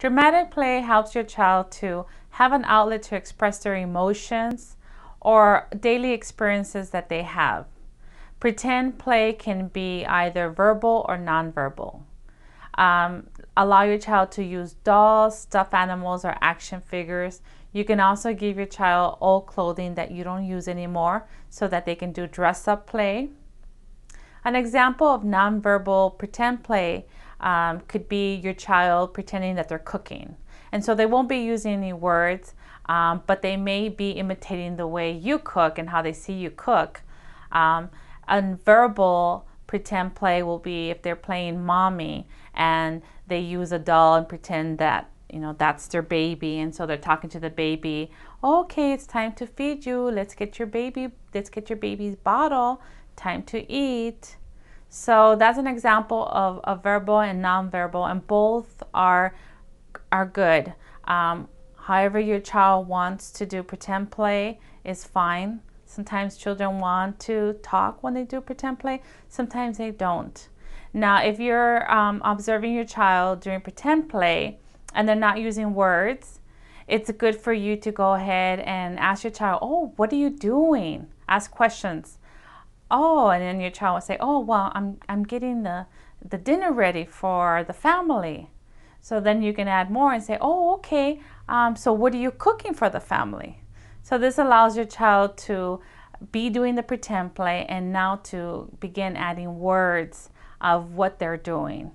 Dramatic play helps your child to have an outlet to express their emotions or daily experiences that they have. Pretend play can be either verbal or nonverbal. Um, allow your child to use dolls, stuffed animals, or action figures. You can also give your child old clothing that you don't use anymore so that they can do dress up play. An example of nonverbal pretend play um, could be your child pretending that they're cooking. And so they won't be using any words, um, but they may be imitating the way you cook and how they see you cook. Um, and verbal pretend play will be if they're playing mommy and they use a doll and pretend that you know that's their baby and so they're talking to the baby okay it's time to feed you let's get your baby let's get your baby's bottle time to eat so that's an example of a verbal and nonverbal and both are are good um, however your child wants to do pretend play is fine sometimes children want to talk when they do pretend play sometimes they don't now, if you're um, observing your child during pretend play and they're not using words, it's good for you to go ahead and ask your child, Oh, what are you doing? Ask questions. Oh, and then your child will say, Oh, well, I'm, I'm getting the, the dinner ready for the family. So then you can add more and say, Oh, okay, um, so what are you cooking for the family? So this allows your child to be doing the pretend play and now to begin adding words of what they're doing.